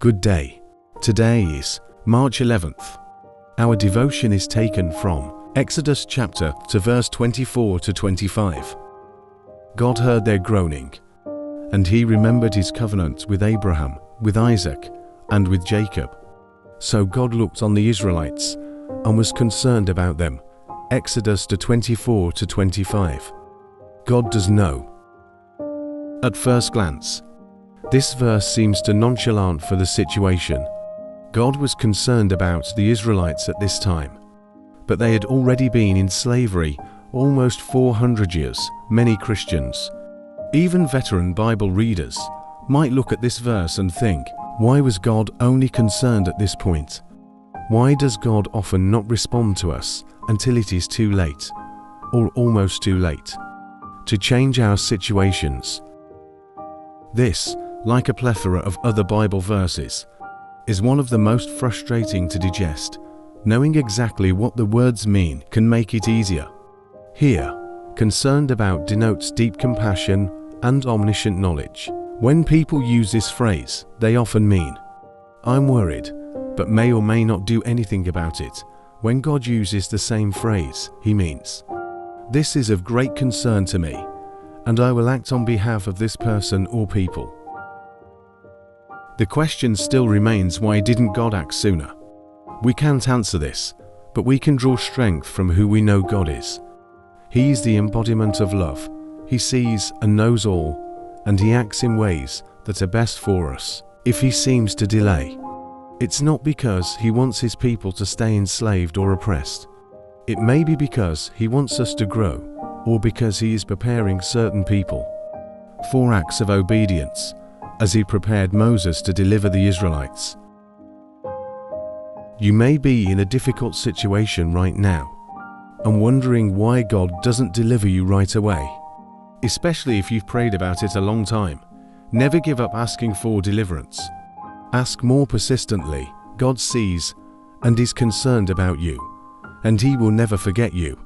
Good day. Today is March 11th. Our devotion is taken from Exodus chapter two verse 24 to 25. God heard their groaning, and he remembered his covenant with Abraham, with Isaac, and with Jacob. So God looked on the Israelites and was concerned about them. Exodus two 24 to 25. God does know. At first glance, this verse seems too nonchalant for the situation. God was concerned about the Israelites at this time, but they had already been in slavery almost 400 years, many Christians. Even veteran Bible readers might look at this verse and think, why was God only concerned at this point? Why does God often not respond to us until it is too late, or almost too late, to change our situations? This, like a plethora of other Bible verses, is one of the most frustrating to digest. Knowing exactly what the words mean can make it easier. Here, concerned about denotes deep compassion and omniscient knowledge. When people use this phrase, they often mean, I'm worried, but may or may not do anything about it. When God uses the same phrase, he means, This is of great concern to me, and I will act on behalf of this person or people. The question still remains why didn't God act sooner? We can't answer this, but we can draw strength from who we know God is. He is the embodiment of love. He sees and knows all, and He acts in ways that are best for us. If He seems to delay, it's not because He wants His people to stay enslaved or oppressed. It may be because He wants us to grow, or because He is preparing certain people. For acts of obedience as He prepared Moses to deliver the Israelites. You may be in a difficult situation right now and wondering why God doesn't deliver you right away, especially if you've prayed about it a long time. Never give up asking for deliverance. Ask more persistently. God sees and is concerned about you, and He will never forget you.